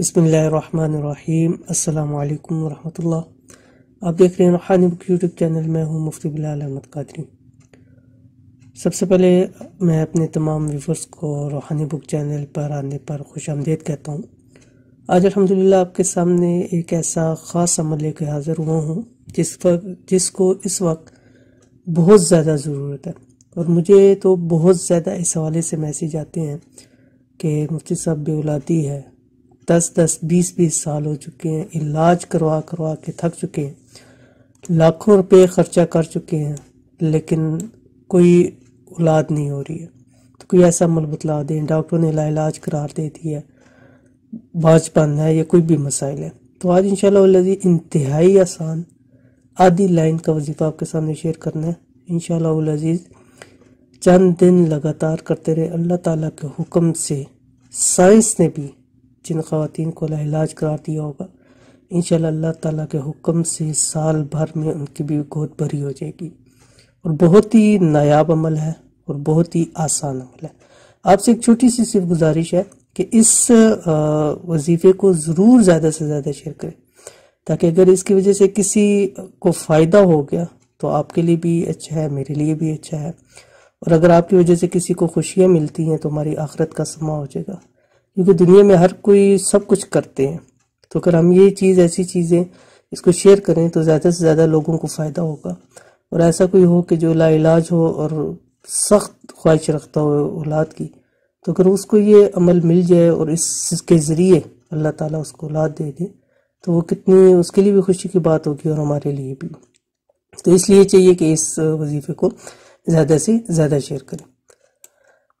बिसमीम अल्लाम वरहमतुल्लाह। आप देख रहे हैं रूहानी बुक यूट्यूब चैनल, में हूँ मुफ्ती बिलाल अहमद कादरी। सबसे पहले मैं अपने तमाम व्यूवर्स को रूहानी बुक चैनल पर आने पर खुश आमदेद कहता हूँ। आज अल्हम्दुलिल्लाह आपके सामने एक ऐसा ख़ास अमल लेकर हाज़िर हुआ हूँ, जिस वक्त जिसको इस वक्त बहुत ज़्यादा ज़रूरत है। और मुझे तो बहुत ज़्यादा इस हवाले से मैसेज आते हैं कि मुफ्ती साहब बेउलादी है दस दस बीस बीस साल हो चुके हैं, इलाज करवा करवा के थक चुके हैं, लाखों रुपए खर्चा कर चुके हैं, लेकिन कोई औलाद नहीं हो रही है। तो कोई ऐसा अमल बतला दें, डॉक्टर ने इलाज करार दे दिया बाजपन है या कोई भी मसाइल है। तो आज इंशाल्लाह इंतहाई आसान आधी लाइन का वजीफा आपके सामने शेयर करना है। इंशाल्लाह अज़ीज़ चंद दिन लगातार करते रहे, अल्लाह ताला के हुक्म से साइंस ने भी जिन खातन को इलाज करार दिया होगा इन अल्लाह ताला के हुक्म से साल भर में उनकी भी गोद भरी हो जाएगी। और बहुत ही नायाब अमल है और बहुत ही आसान अमल है। आपसे एक छोटी सी सिर्फ़ गुजारिश है कि इस वजीफे को ज़रूर ज़्यादा से ज़्यादा शेयर करें, ताकि अगर इसकी वजह से किसी को फ़ायदा हो गया तो आपके लिए भी अच्छा है, मेरे लिए भी अच्छा है। और अगर आपकी वजह से किसी को खुशियाँ मिलती हैं तो हमारी आखरत का समा हो जाएगा। क्योंकि दुनिया में हर कोई सब कुछ करते हैं। तो अगर हम ये चीज़, ऐसी चीज़ें इसको शेयर करें तो ज़्यादा से ज़्यादा लोगों को फ़ायदा होगा। और ऐसा कोई हो कि जो लाइलाज हो और सख्त ख्वाहिश रखता हो औलाद की तो अगर उसको ये अमल मिल जाए और इसके ज़रिए अल्लाह ताला उसको औलाद दे दे तो वो कितनी, उसके लिए भी खुशी की बात होगी और हमारे लिए भी। तो इसलिए चाहिए कि इस वजीफे को ज़्यादा से ज़्यादा शेयर करें।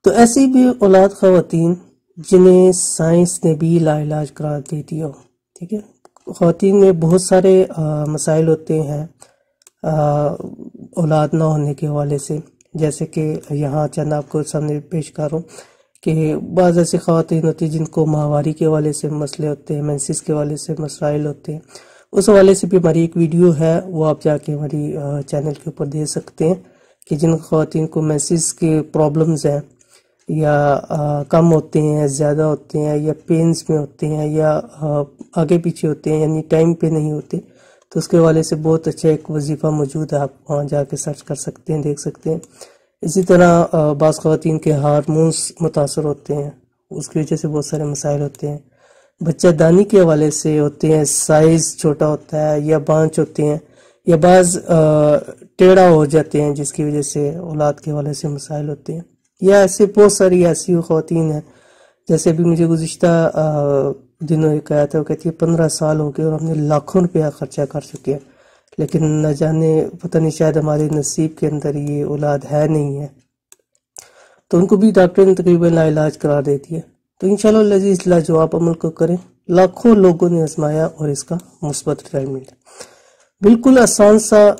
तो ऐसी भी औलाद खातन जिन्हें साइंस ने भी लाइलाज करार दे दिया, ठीक है? खातन में बहुत सारे मसाइल होते हैं औलाद ना होने के हवाले से। जैसे कि यहाँ चंद आपको सामने पेश कर रहा हूँ कि बाज़ ऐसी खातन होती हैं जिनको माहवारी के हवाले से मसले होते हैं, मैंसिस के हवाले से मसाइल होते हैं। उस हवाले से भी हमारी एक वीडियो है, वो आप जाके हमारी चैनल के ऊपर दे सकते हैं कि जिन खातन को मैंसिस के प्रॉब्लम्स हैं या आ, कम होते हैं ज़्यादा होते हैं या पेन्स में होते हैं या आ, आगे पीछे होते हैं यानी टाइम पे नहीं होते तो उसके वाले से बहुत अच्छा एक वजीफ़ा मौजूद है आप वहाँ जाके सर्च कर सकते हैं देख सकते हैं। इसी तरह बाज़ खातन के हारमोन्स मुतासर होते हैं उसकी वजह से बहुत सारे मसाइल होते हैं। बच्चा दानी के हवाले से होते हैं साइज़ छोटा होता है या बांच होते हैं या बाज़ टेढ़ा हो जाते हैं जिसकी वजह से औलाद के हवाले से मसाइल होते हैं। या ऐसे बहुत सारी ऐसी खातन हैं। जैसे भी मुझे गुज्त दिनों एक आया था, वो कहती है, पंद्रह साल हो गए और हमने लाखों रुपया खर्चा कर चुके हैं। लेकिन न जाने, पता नहीं, शायद हमारे नसीब के अंदर ये औलाद है नहीं है। तो उनको भी डॉक्टर ने तकरीबन इलाज करा दे दिया। तो इन लजीज लाजवाब अमल को करें। लाखों लोगों ने आजमाया और इसका मुस्बत रिज़ल्ट मिला। बिल्कुल आसान सा,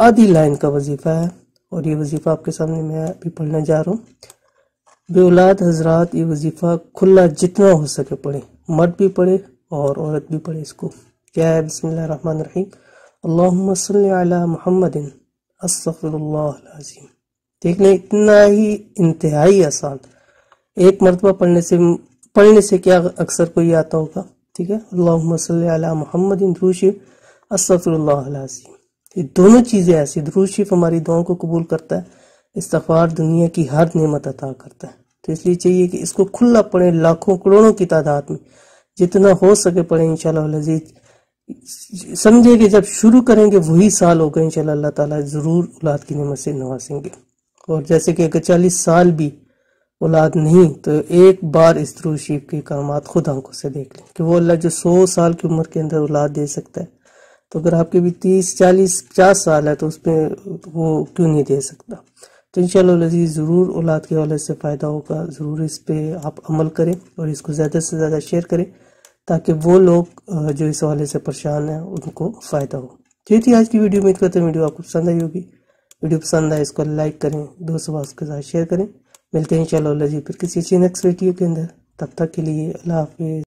आधी लाइन का वजीफा है। और ये वजीफ़ा आपके सामने मैं अभी पढ़ने जा रहा हूँ। बे औलाद हजरात, ये वजीफ़ा खुला जितना हो सके पढ़े। मर्द भी पढ़े और औरत भी पढ़े इसको। क्या है? बसमीम अल्लाह मोहम्मद असफ़िल्लाज़ीम देख लें, इतना ही इंतहाई आसान। एक मरतबा पढ़ने से पढ़ने से क्या अक्सर कोई आता होगा? ठीक है? अल्लाह मोहम्मद रूशी ये दोनों चीज़ें ऐसी, दरूद शरीफ हमारी दुआओं को कबूल करता है इस्तफार दुनिया की हर नेमत अता करता है। तो इसलिए चाहिए कि इसको खुला पढ़े लाखों करोड़ों की तादाद में, जितना हो सके पढ़े इन समझे कि जब शुरू करेंगे, वही साल होगा इन अल्लाह ताला ज़रूर औलाद की नमत से नवासेंगे और जैसे कि अगर चालीस साल भी औलाद नहीं तो एक बार इस दरूद शरीफ के काम खुद आँखों से देख लें, कि वो अल्लाह जो सौ साल की उम्र के अंदर औलाद दे सकता है। तो अगर आपके भी तीस, चालीस, पचास साल है तो उसमें वो क्यों नहीं दे सकता? तो इन लजीज ज़रूर औलाद के हवाले से फ़ायदा होगा। ज़रूर इस पर आप अमल करें और इसको ज़्यादा से ज़्यादा शेयर करें, ताकि वो लोग जो इस हवाले से परेशान हैं, उनको फ़ायदा हो। ये थी आज की वीडियो। उम्मीद करते हैं वीडियो आपको पसंद आई होगी। वीडियो पसंद आए, इसको लाइक करें, दोस्तों के साथ शेयर करें। मिलते हैं इन जी फिर किसी अच्छी नेक्स्ट वीडियो के अंदर। तब तक के लिए अल्लाह हाफिज़।